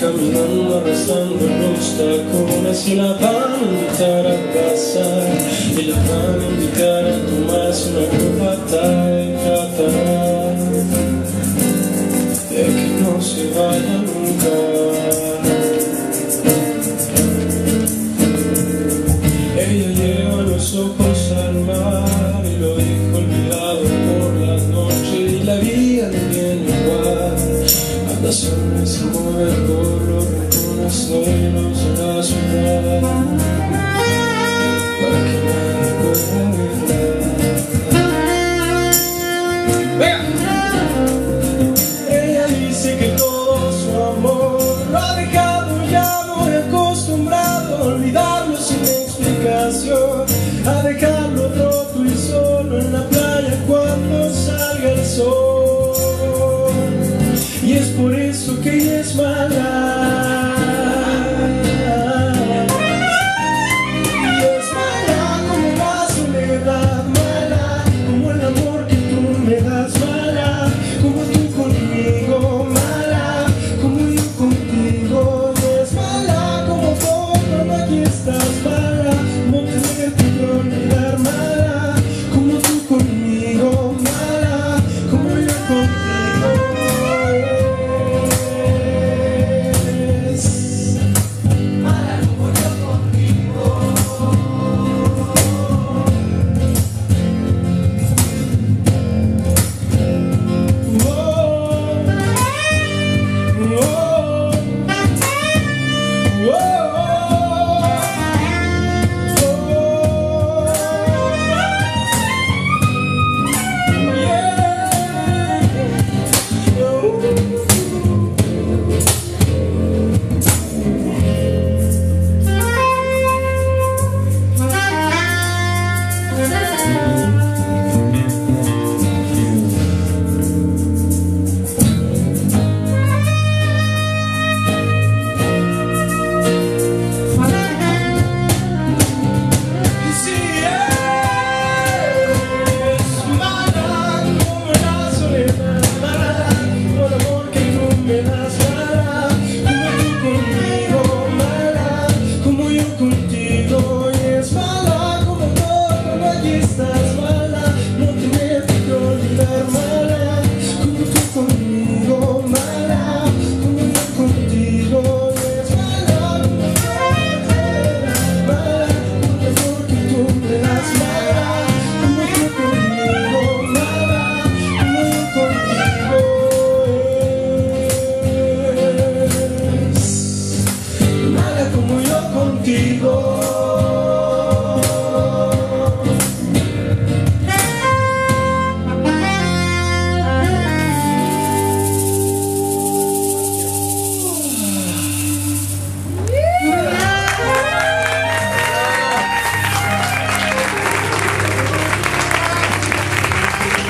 caminando arrastrando los tacones y la van a invitar a casa y la van a invitar a tomarse una copa y tratar de que no se vaya nunca. Ella lleva los ojos al mar anda sola y se mueve por los rincones sueños de la ciudad para que nadie pueda verla ella dice que todo su amor lo ha dejado ya muy acostumbrado a olvidarlo sin explicación. A dejarlo roto y solo en la playa cuando salga el sol que es mala contigo.